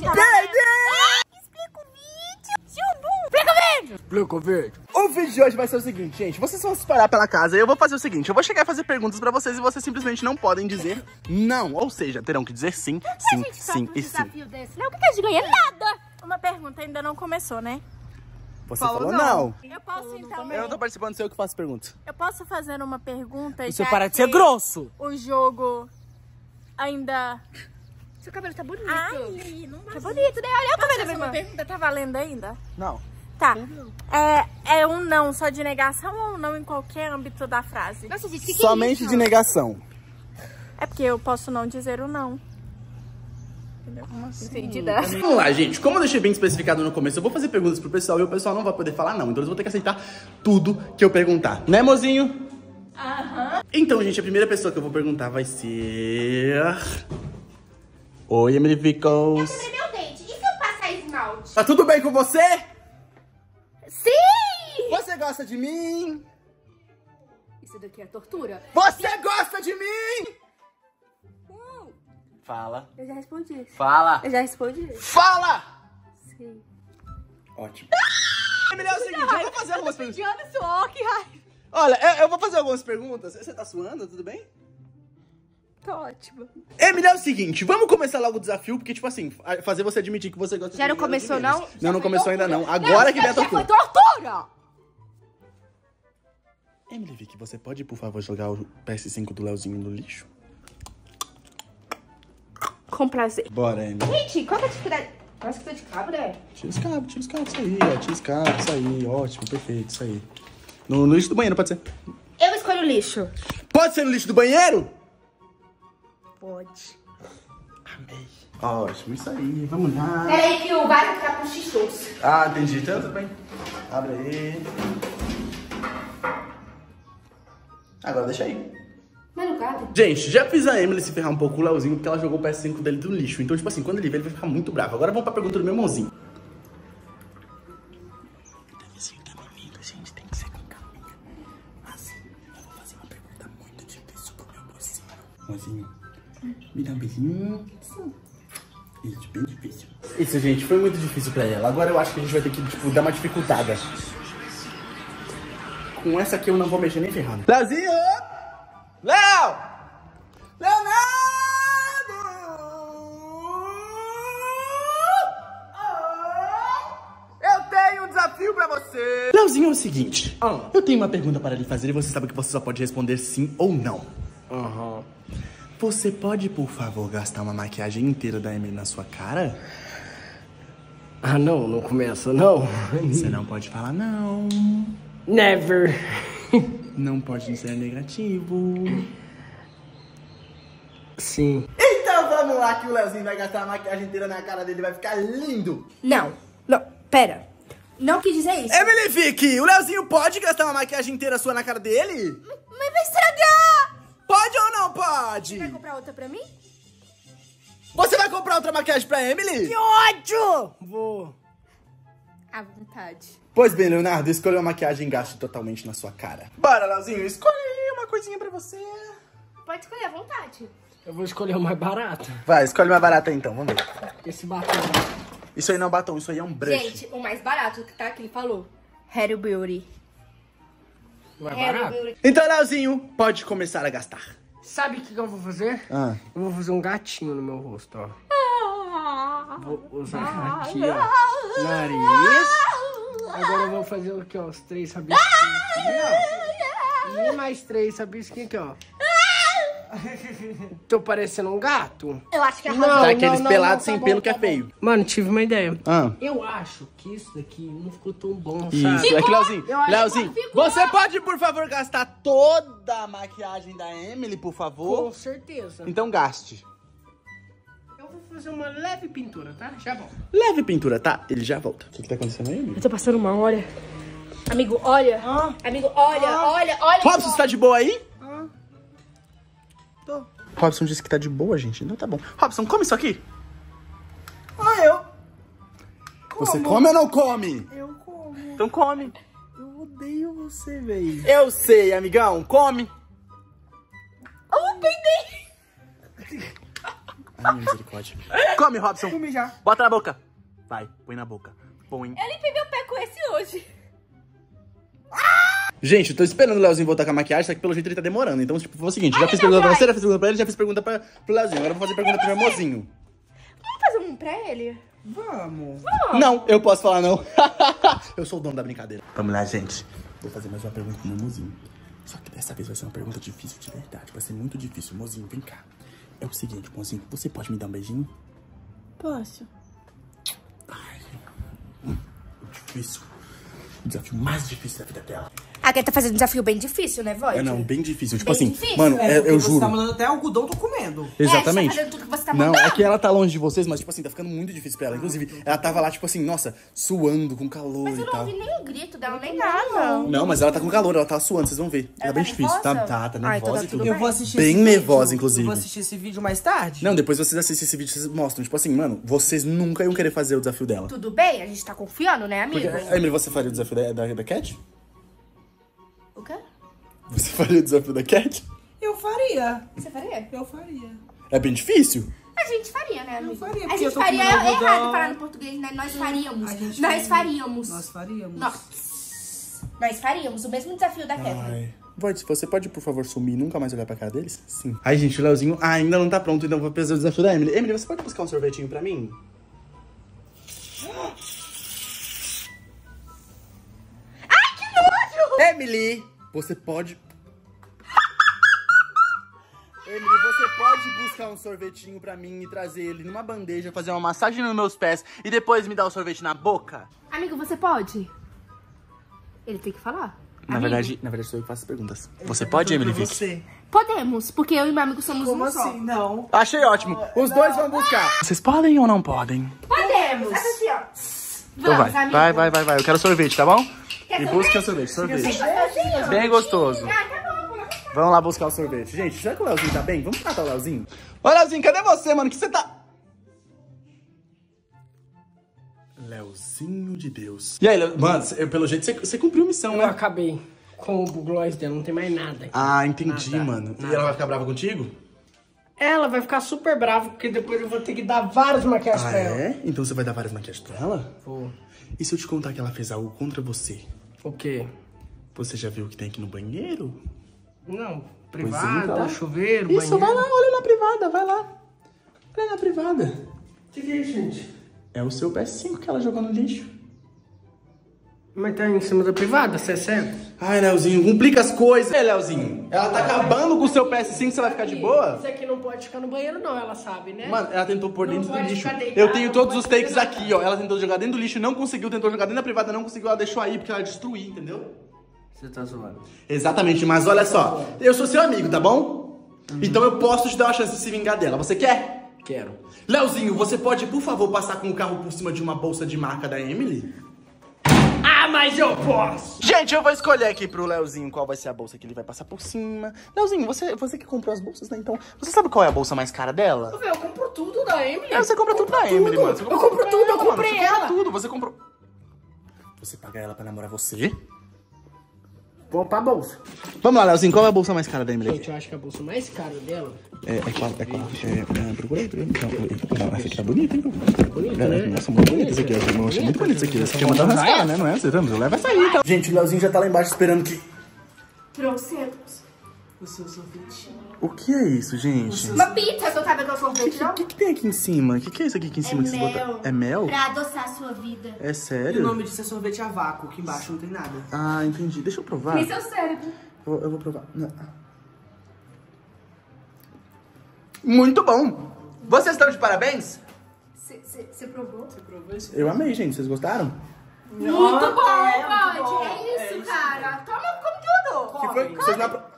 Não tá valendo. Explica o vídeo. Explica o vídeo. Explica o vídeo. O vídeo de hoje vai ser o seguinte, gente. Vocês vão se espalhar pela casa e eu vou fazer o seguinte. Eu vou chegar e fazer perguntas pra vocês e vocês simplesmente não podem dizer não. Ou seja, terão que dizer sim, sim, sim e sim. Desse, não, porque a gente ganha nada. Uma pergunta ainda não começou, né? Você falou não. Eu posso então. Eu não tô participando, sei eu que faço perguntas. Eu posso fazer uma pergunta Você para de ser que grosso. O jogo ainda. Seu cabelo tá bonito. Ai, não Tá bonito, né? Olha o cabelo da minha pergunta tá valendo ainda? Não. Tá. É, é um não só de negação ou um não em qualquer âmbito da frase? Nossa, gente, que que Somente é isso? de negação. É porque eu posso não dizer o não. Entendida. Vamos lá, gente. Como eu deixei bem especificado no começo, eu vou fazer perguntas pro pessoal e o pessoal não vai poder falar não. Então eles vão ter que aceitar tudo que eu perguntar. Né, mozinho? Aham. Então, gente, a primeira pessoa que eu vou perguntar vai ser... Oi, Emily Vickles. Quebrei meu dente. E se eu passar esmalte? Tá tudo bem com você? Sim! Você gosta de mim? Isso daqui é tortura? Você gosta de mim? Fala. Eu já respondi. Fala. Eu já respondi. Fala! Sim. Ótimo. Emily, é o seguinte, eu vou fazer algumas perguntas. Suor, que raiva. Olha, eu, eu vou fazer algumas perguntas. Você tá suando, tudo bem? Tá ótimo. Emily, é o seguinte, vamos começar logo o desafio, porque, tipo assim, fazer você admitir que você gosta Já de não de começou, não? Não, não foi começou ainda não. tortura. Agora que vem a já tortura. foi tortura! Emily, Vick, você pode, por favor, jogar o PS5 do Leozinho no lixo? Com prazer. Bora, Emily. Gente, qual que é a dificuldade? Nossa, que tô de cabra. Tira os cabos, tira os cabos, isso aí, ó. Tira os cabos, isso aí. Ótimo, perfeito, isso aí. No, no lixo do banheiro, pode ser? Eu escolho o lixo. Pode ser no lixo do banheiro? Pode. Amei. Ótimo, isso aí. Vamos lá. Peraí que o vaso tá com xixos. Ah, entendi. Tudo bem. Abre aí. Agora deixa aí. Mas não cabe. Gente, já fiz a Emily se ferrar um pouco com o Leozinho porque ela jogou o PS5 dele do lixo. Então, tipo assim, quando ele ver, ele vai ficar muito bravo. Agora vamos pra pergunta do meu irmãozinho. Isso, bem difícil. Isso, gente, foi muito difícil pra ela. Agora eu acho que a gente vai ter que, tipo, dar uma dificultada. Com essa aqui eu não vou mexer nem ferrando. Leozinho! Léo! Leonardo! Eu tenho um desafio pra você! Leozinho, é o seguinte. Eu tenho uma pergunta para lhe fazer e você sabe que você só pode responder sim ou não. Aham. Você pode, por favor, gastar uma maquiagem inteira da Emily na sua cara? Ah, não, não começa, não. Você não pode falar não. Never. Não pode ser negativo. Sim. Então vamos lá que o Leozinho vai gastar a maquiagem inteira na cara dele, vai ficar lindo. Não. Não, pera. Não quis dizer isso. Emily Vick, o Leozinho pode gastar uma maquiagem inteira sua na cara dele? Mas vai estragar! Pode ou não pode? Vai comprar outra pra mim? Você vai comprar outra maquiagem pra Emily? Que ódio! Vou. À vontade. Pois bem, Leonardo, escolha uma maquiagem e gaste totalmente na sua cara. Bora, Leozinho, escolhe aí uma coisinha pra você. Pode escolher à vontade. Eu vou escolher o mais barato. Vai, escolhe uma barata aí, então, vamos ver. Esse batom. Isso aí não é um batom, isso aí é um brush. Gente, o mais barato que tá ele falou. Hair Beauty. Hair barato? Beauty. Então, Leozinho, pode começar a gastar. Sabe o que, que eu vou fazer? Ah. Eu vou fazer um gatinho no meu rosto, ó. Vou usar aqui, ó. Nariz. Agora eu vou fazer aqui, ó, os três rabisquinhos aqui, ó. E mais três rabisquinhos aqui, ó. Tô parecendo um gato? Eu acho que é Não, Tá aqueles pelados não, sem tá pelo bom, que é tá feio. bom. Mano, tive uma ideia. Ah. Eu acho que isso daqui não ficou tão bom, Isso, sabe? é que Leozinho, Leozinho, você pode, por favor, gastar toda a maquiagem da Emily, por Com favor? certeza. Então gaste. Eu vou fazer uma leve pintura, tá? Já volto. Leve pintura, tá? Ele já volta. O que, que tá acontecendo aí, amigo? Eu tô passando mal, olha. Amigo, olha. Amigo, olha, olha, olha. Robson, você tá de boa aí? Robson disse que tá de boa, gente. Então tá bom. Robson, come isso aqui. Ah, eu. Você come ou não come? Eu como. Então come. Eu odeio você, velho. Eu sei, amigão. Come. Ai, misericórdia. Come, Robson. Comi já. Bota na boca. Vai, põe na boca. Põe. Eu limpei meu pé com esse hoje. Gente, eu tô esperando o Leozinho voltar com a maquiagem, só que pelo jeito ele tá demorando. Então, tipo, foi o seguinte, já fiz pergunta pra você, já fiz pergunta pra ele, já fiz pergunta pra, pro Leozinho. Agora eu vou fazer pergunta pro meu mozinho. Vamos fazer um pra ele? Vamos. Não, eu posso falar não. eu sou o dono da brincadeira. Vamos lá, gente. Vou fazer mais uma pergunta pro meu mozinho. Só que dessa vez vai ser uma pergunta difícil de verdade. Vai ser muito difícil. Mozinho, vem cá. É o seguinte, mozinho, você pode me dar um beijinho? Posso. Ai, hum, difícil. O desafio mais difícil da vida dela. A Gata tá fazendo um desafio bem difícil, né, Void? É, não, bem difícil. Tipo Bem assim, difícil? mano, É, é, porque eu você juro. tá mandando até algodão, tô comendo. Exatamente. É, você tá fazendo tudo que você tá Não, mandando. é que ela tá longe de vocês, mas, tipo assim, tá ficando muito difícil pra ela. Inclusive, ela tava lá, tipo assim, nossa, suando, com calor Mas eu e não tal. ouvi nem o grito dela, nem Nada. Não, mas ela tá com calor, ela tá suando, vocês vão ver. Ela é bem tá difícil. Tá, nervosa? tá, tá Ah, então nervosa tá e tudo tudo. Eu vou assistir Bem esse vídeo. nervosa, inclusive. Eu vou assistir esse vídeo mais tarde. Não, depois vocês assistem esse vídeo, vocês mostram. Tipo assim, mano, vocês nunca iam querer fazer o desafio dela. Tudo bem? A gente tá confiando, né, amigo? Porque, Emily, você faria o desafio da, da, da Cat? O quê? Você faria o desafio da Cat? Eu faria. Você faria? Eu faria. É bem difícil. A gente faria, né, amigo? faria, a porque gente eu tô faria comendo é algodão. errado falar no português, né? Nós faríamos. A gente Nós faria. faríamos. Nós faríamos. Nós. Nós faríamos o mesmo desafio da. Ai. Void, você pode, por favor, sumir e nunca mais olhar pra cara deles? Sim. Ai, gente, o Leozinho ah, ainda não tá pronto, então eu vou fazer o desafio da Emily. Emily, você pode buscar um sorvetinho pra mim? Emily, você pode... Emily, você pode buscar um sorvetinho pra mim e trazer ele numa bandeja, fazer uma massagem nos meus pés e depois me dar o sorvete na boca? Amigo, você pode? Ele tem que falar. Na Amigo, verdade, na verdade, sou eu que faço as perguntas. Você pode, Emily Vick? Você. Podemos, porque eu e meu amigo somos Como um só. assim? Não. Achei ótimo. Os dois vão buscar. Vocês podem ou não podem? Podemos! Assim, ó. Então vai, amigo. vai, vai, vai, vai. Eu quero sorvete, tá bom? Quer E sorvete? busque o sorvete, sorvete. Bem gostoso. Ah, tá bom. Vamos lá buscar o sorvete. Gente, será que o Leozinho tá bem? Vamos matar o Leozinho? Ô, Leozinho, cadê você, mano? Que você tá... Leozinho de Deus. E aí, Leo... Mano, cê- pelo jeito você, você cumpriu a missão, Eu né? acabei com o gloss dela, não tem mais nada aqui. Ah, entendi, Nada, mano. E nada. ela vai ficar brava contigo? Ela vai ficar super brava, porque depois eu vou ter que dar vários maquiagens Ah, pra ela. é? Então você vai dar várias maquiagens pra ela? Vou. E se eu te contar que ela fez algo contra você? O quê? Você já viu o que tem aqui no banheiro? Não, privada, lá. chuveiro, Isso, vai banheiro. lá, olha na privada, vai lá. Olha na privada. O que, que é isso, gente? É o seu PS5 que ela jogou no lixo. Mas tá em cima da privada, você é sério? Ai, Leozinho, complica as coisas. É, Leozinho, ela tá acabando com o seu PS5, você vai ficar de boa? Isso aqui não pode ficar no banheiro não, ela sabe, né? Mano, ela tentou pôr Não dentro do lixo. ficar deitada, Eu tenho todos os takes aqui, ó. Ela tentou jogar dentro do lixo, não conseguiu. Tentou jogar dentro da privada, não conseguiu. Ela deixou aí porque ela ia destruir, entendeu? Você tá zoando. Exatamente, mas olha só. Eu sou seu amigo, tá bom? Então eu posso te dar uma chance de se vingar dela. Você quer? Quero. Leozinho, você pode, por favor, passar com o carro por cima de uma bolsa de marca da Emily? Ah, mas eu posso! Gente, eu vou escolher aqui pro Leozinho qual vai ser a bolsa que ele vai passar por cima. Leozinho, você, você que comprou as bolsas, né? Então, você sabe qual é a bolsa mais cara dela? Eu compro tudo da Emily. É, você compra tudo pra Emily, mano. Você Eu compro tudo, eu mano. comprei Você compra ela. tudo, você comprou... Você paga ela pra namorar você? Vou pra bolsa. Vamos lá, Leozinho, qual é a bolsa mais cara da Emily? Gente, eu acho que a bolsa mais cara dela... É, é qual? É qual? É, é, procura aí, procura aí. Essa aqui tá bonita, hein? Bonita, É, né? Nossa, muito bonito isso aqui. Eu achei muito bonito isso aqui. Essa aqui é uma das caras, né? Não é? Você vamos, leva essa aí, tá? Gente, o Leozinho já tá lá embaixo esperando que... Trouxemos. O seu sorvete. O que é isso, gente? Uma pizza, você sabe que eu sou O sorvete, que, não? que, que tem aqui em cima? O que, que é isso aqui, aqui em cima que vocês mel. botaram? É mel? Pra adoçar a sua vida. É E o sério? nome disso é sorvete a vácuo, que embaixo não tem nada. Ah, entendi. Deixa eu provar. Nem seu cérebro. Eu, eu vou provar. Não. Muito bom! Vocês estão de parabéns? Você provou? Você provou isso? Eu amei, gente. Vocês gostaram? Muito bom, é, muito pode. bom. É isso, cara. Toma, come tudo. Que foi? Vocês não.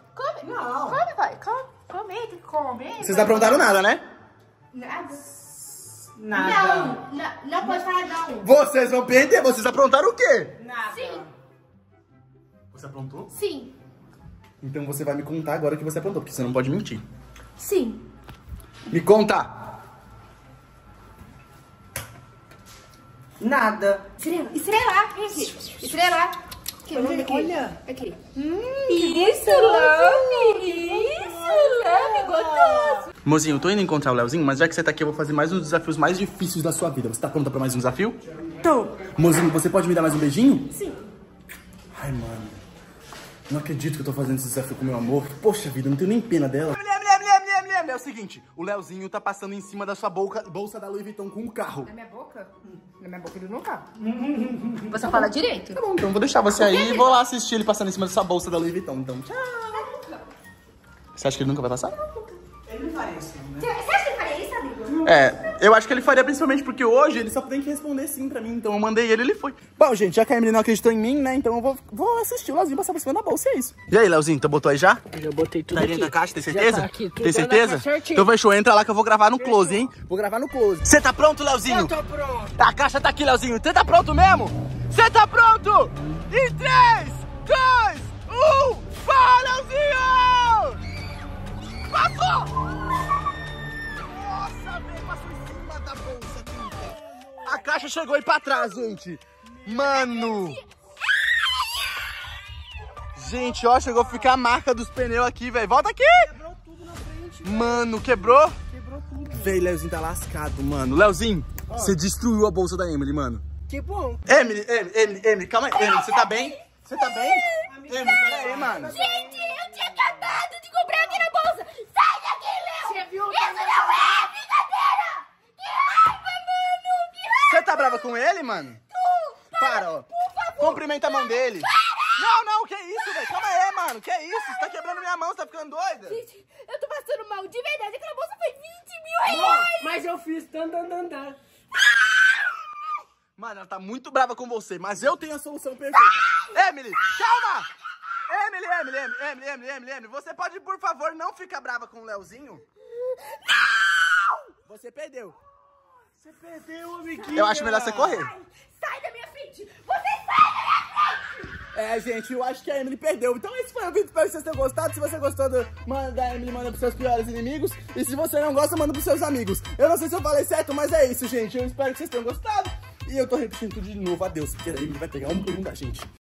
Não. Come, vai. Come. Come, tem que comer. vocês não aprontaram nada, né? Nada. Nada. Não, não, não pode falar não. Vocês vão perder. Vocês aprontaram o quê? Nada. Sim, Você aprontou? sim, Então você vai me contar agora que você aprontou, porque você não pode mentir. sim. Me conta! Nada. Estrela, estrela, aqui. Aqui, vamos aqui. Olha. Aqui. Isso, Lame. Isso, Lame, gostoso. Mozinho, eu tô indo encontrar o Leozinho, mas já que você tá aqui, eu vou fazer mais um dos desafios mais difíceis da sua vida. Você tá pronta pra mais um desafio? Tô. Mozinho, você pode me dar mais um beijinho? Sim. Ai, mano. Não acredito que eu tô fazendo esse desafio com meu amor. Poxa vida, eu não tenho nem pena dela. Mulher, mulher, mulher, mulher. É o seguinte, o Leozinho tá passando em cima da sua bolsa, bolsa da Louis Vuitton com o carro. Na minha boca? Na minha boca ele não tá. Você fala direito. Tá bom, então vou deixar você aí e vou lá assistir ele passando em cima da sua bolsa da Louis Vuitton. Então, tchau. Você acha que ele nunca vai passar? Ele não faria isso, né? Você acha que ele faria isso, amigo? É, eu acho que ele faria principalmente porque hoje ele só tem que responder sim pra mim. Então eu mandei ele ele foi. Bom, gente, já que a Emily não acreditou em mim, né? Então eu vou, vou assistir o Leozinho passar por cima da bolsa e é isso. E aí, Leozinho, tu botou aí já? Eu já botei tudo Tá dentro da caixa, tem Já certeza? tá aqui, tudo tem certeza? Então fechou, entra lá que eu vou gravar no close, hein? Vou gravar no close. Você tá pronto, Leozinho? Eu tô pronto. A caixa tá aqui, Leozinho. Você tá pronto mesmo? Você tá pronto? Em 3, 2, 1, vai, Leozinho! Passou! A caixa chegou aí pra trás, gente. Mano! Gente, ó, chegou a ficar a marca dos pneus aqui, velho. Volta aqui! Quebrou tudo na frente. Mano, quebrou? Quebrou tudo. Véi, Leozinho tá lascado, mano. Leozinho, você destruiu a bolsa da Emily, mano. Que bom. Emily, Emily, Emily, Emily, calma aí. Emily, você tá bem? Você tá bem? Emily, pera aí, mano. Gente, eu tinha acabado de comprar aqui na bolsa. Sai daqui, Léo. Você viu? Isso não é brincadeira. Que raiva, mano. Que raiva. Você tá brava com ele, mano? Para, ó. Cumprimenta a mão dele. Não, não, que isso, velho? Calma aí, mano. Que isso? Você tá quebrando minha mão, você tá ficando doida? Gente, eu tô passando mal. De verdade, aquela bolsa foi 20 mil reais. Mas eu fiz dan dan dan dan. Mano, ela tá muito brava com você, mas eu tenho a solução perfeita. Emily, calma! Emily, Emily, Emily, Emily, Emily, Emily, Emily, você pode, por favor, não ficar brava com o Leozinho? Não! Você perdeu. Você perdeu, amiguinho. Eu acho melhor você correr. Sai da minha frente. Você sai da minha frente. É, gente, eu acho que a Emily perdeu. Então esse foi o vídeo, espero que vocês tenham gostado. Se você gostou do, manda, da Emily, manda pros seus piores inimigos. E se você não gosta, manda pros seus amigos. Eu não sei se eu falei certo, mas é isso, gente. Eu espero que vocês tenham gostado. E eu tô repetindo tudo de novo, adeus, porque a Emily vai pegar um por um da gente.